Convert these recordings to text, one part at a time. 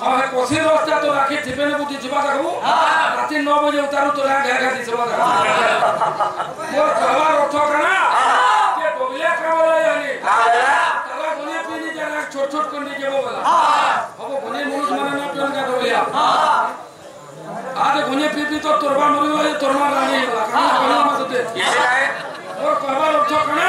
ହଁ ହେ କସି ରସ୍ତା ତୋ ଆଖି ଥିବେ ନା ବୁଦ୍ଧି ଯିବା ତାକୁ ରାତି ନଅ ବଜେ ଉତାରୁ ତୋ ଘା ଘା ଦିଶିବ ତାକୁ ମୋର କହିବା ଅର୍ଥ କାଣା କେ ଡୋବିଲେ କାମରେ ଆଇଲି ତାଲା ଗୁନି ପିନି ଜାନା ଛୋଟ ଛୋଟ କରି ଯିବ ବୋଲା ହବ ଗୁନି ମୁନୁଷ ମାନେ ନା ପିଅନ କା ଡୋବିଆ ଆରେ ଗୁନି ପି ପି ତ ତୋରବା ମରିଗଲା ତୋରମା ରାଣୀ ହେଇଗଲା କାଣା କହିଲା ମୋତେ ମୋର କହିବା ଅର୍ଥ କାଣା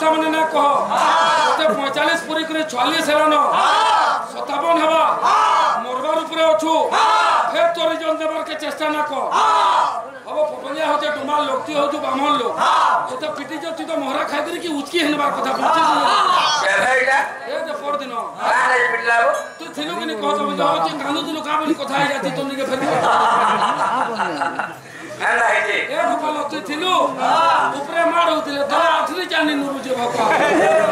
কথা মানে না কহ মতে পঁয়তাল্লিশ পুরী করে চল্লিশ হেলান সতাবন হবা মরবার উপরে অছু ফের তোর রিজন দেবার কে চেষ্টা না কর হব পটলিয়া হচ্ছে ডুমার লোক তুই হচ্ছে ব্রাহ্মণ লোক এতে পিটি যে তুই তো মহরা খাই দিলি কি উচকি হেনবার কথা বলছিস পরদিন তুই থিলু কিনি কহ তো বুঝে তুই কান্দু দিলু কা বলি কথা হয়ে যাচ্ছি তোর নিকে ফেরি এ ঢুকালো তুই থিলু উপরে মার হউতিলে তোর jangan nurut jawab apa.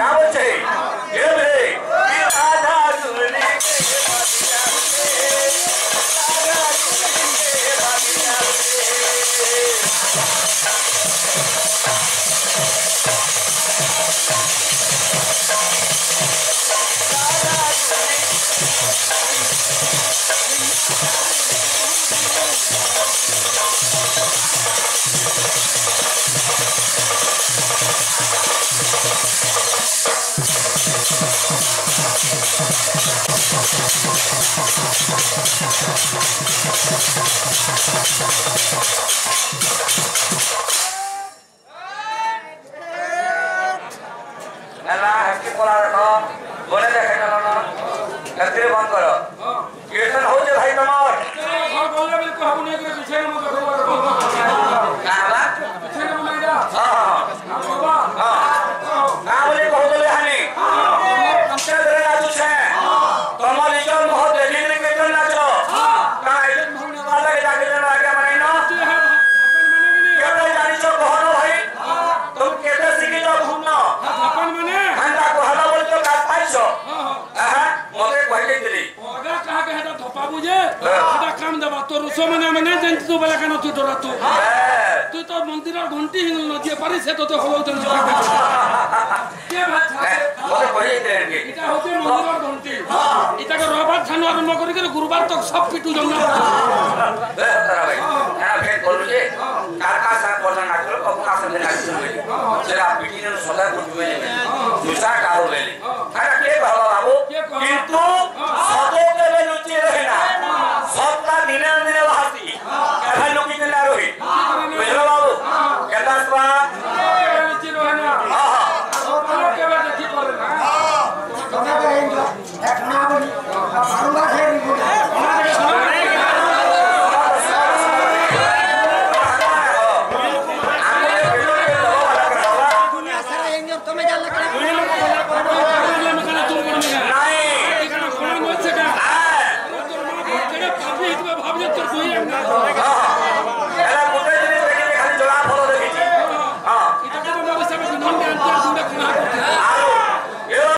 కాబట్టి ఏమి বলে দেখা গেল না বন্ধ করো মুসলমান মানে জানতি তো বেলা কেন তুই ডরা তো তুই তো মন্দিরের ঘন্টি হিঙ্গল ন যে পারিস সে তো তো হলো তো এটা হচ্ছে মন্দিরের ঘন্টি এটাকে রবার ঠানু আরম্ভ করি করে গুরুবার তো সব পিটু জন্য হ্যাঁ, হ্যাঁ, কার কার সাথে কথা না কারো লেলে